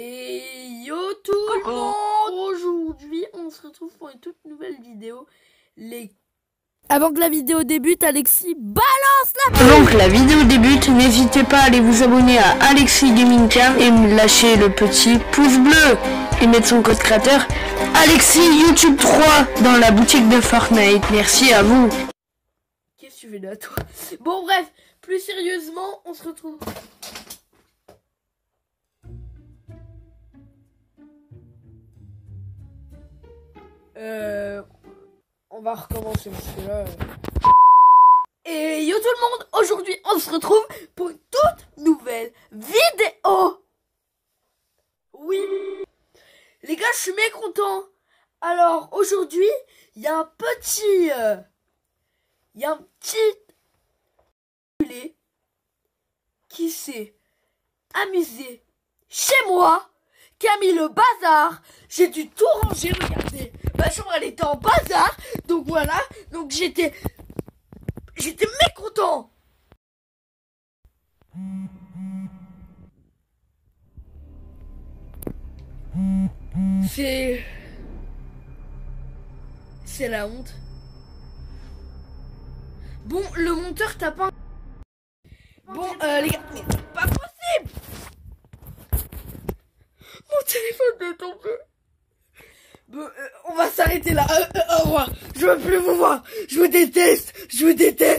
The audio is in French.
Et yo tout le monde Aujourd'hui, on se retrouve pour une toute nouvelle vidéo. Les... Avant que la vidéo débute, Alexis balance la Avant que la vidéo débute, n'hésitez pas à aller vous abonner à Alexis Gaming Cam et me lâcher le petit pouce bleu et mettre son code créateur Alexis YouTube 3 dans la boutique de Fortnite. Merci à vous. Qu'est-ce que tu fais là, toi? Bon, bref, plus sérieusement, on se retrouve Euh, on va recommencer parce que là. euh. Et yo tout le monde, aujourd'hui on se retrouve pour une toute nouvelle vidéo. Oui. Les gars, je suis mécontent. Alors aujourd'hui, il y a un petit, euh, il y a un petit qui s'est amusé chez moi, qui a mis le bazar. J'ai dû tout ranger, regardez. Ma chambre elle était en bazar, donc voilà. Donc j'étais, j'étais mécontent. C'est, c'est la honte. Bon, le monteur t'a pas. Bon, euh, les gars, mais Téléphone tombé. Bon, euh, on va s'arrêter là. Euh, euh, au revoir. Je veux plus vous voir. Je vous déteste. Je vous déteste.